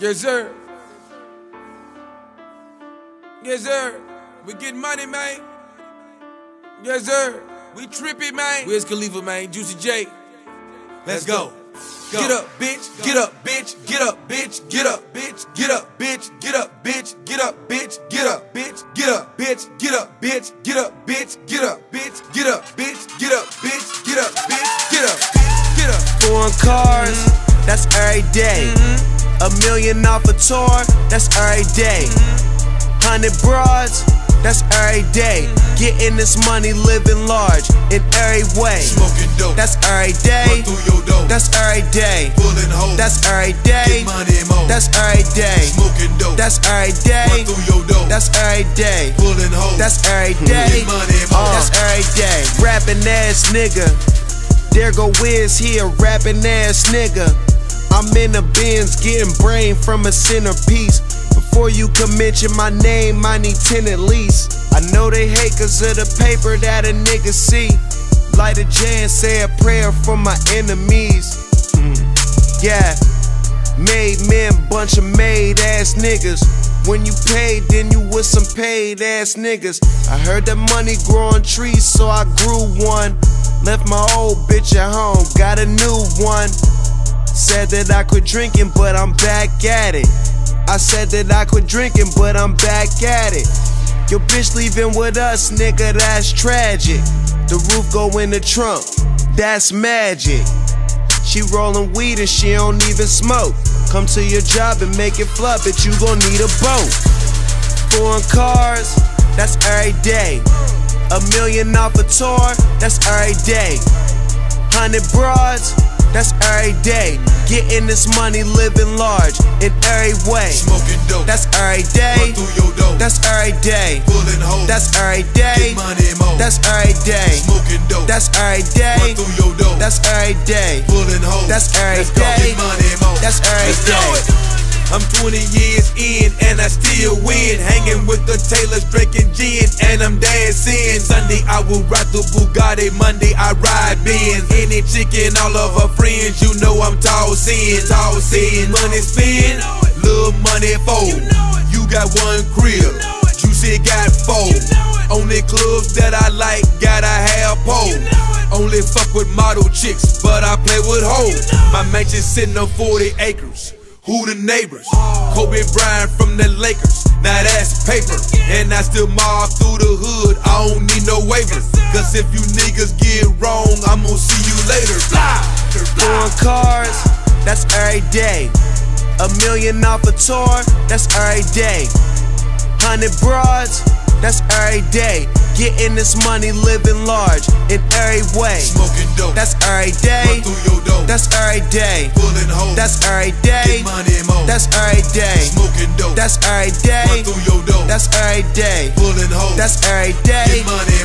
Yes, sir. Yes, sir. We get money, man. Yes, sir. We trippy, man. Wiz Khalifa, man. Juicy J. Let's go. Go. Get up, bitch. Get up, bitch. Get up, bitch. Get up, bitch. Get up, bitch. Get up, bitch. Get up, bitch. Get up, bitch. Get up, bitch. Get up, bitch. Get up, bitch. Get up, bitch. Get up, bitch. Get up, bitch. Get up, bitch. Get up, get up. Foreign cars, that's every day. A million off a tour, that's every day. Hundred broads, that's every day. Getting this money, living large in every way. Smoking dope. That's every day. Run through your dough. That's every day. Pulling hoes. That's every day. Get money more. That's every day. Smoking dope. That's every Run through your dough. That's every day. Pulling hoes. That's every day. Get money more. Uh, that's every day. Rapping ass nigga. There go Wiz, he a rapping ass nigga. I'm in the Benz getting brain from a centerpiece. Before you can mention my name, I need 10 at least. I know they hate cause of the paper that a nigga see. Light a J and say a prayer for my enemies. Hmm. Yeah. Made men, bunch of made ass niggas. When you paid, then you with some paid ass niggas. I heard that money grow on trees, so I grew one. Left my old bitch at home, got a new one. Said that I quit drinking, but I'm back at it. I said that I quit drinking, but I'm back at it. Your bitch leaving with us, nigga, that's tragic. The roof go in the trunk, that's magic. She rollin' weed and she don't even smoke. Come to your job and make it flop, but you gon' need a boat. Foreign cars, that's every day. A million off a tour, that's every day. Hundred broads, that's every day. Getting this money, living large in every way. Smoking dope. That's every day. Run through your dough. That's every day. Pulling hoes. That's every day. Get money more. That's every day. Smoking dope. That's every day. Run day. through your dough. That's every day. Pulling hoes. That's every day. Get money more. That's every Let's do it. I'm 20 years in and I still win. Hanging with the Taylors, drinking gin, and I'm dancing. Sunday I will ride the Bugatti. Monday I ride Benz. Any chicken, all of her friends, you know I'm tossing, tossing. Money spin, little money fold. You got one crib, Juicy got four. Only clubs that I like, gotta have pole. Only fuck with model chicks, but I play with hoes. My mansion sitting on 40 acres. Who the neighbors? Kobe Bryant from the Lakers. Now that's paper. And I still mob through the hood. I don't need no waivers. Cause if you niggas get wrong, I'm gonna see you later. Fly! Cars, that's every day. A million off a tour, that's every day. Hundred broads, that's every day. Getting this money, living large in every way. Smoking dope. That's every Run through your dough. That's every day. Pulling hoes. That's every day. Get money more. That's every day. Smoking dope. That's every Run through your dough. That's every day. Pulling hoes. That's every day. Get money